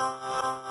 Música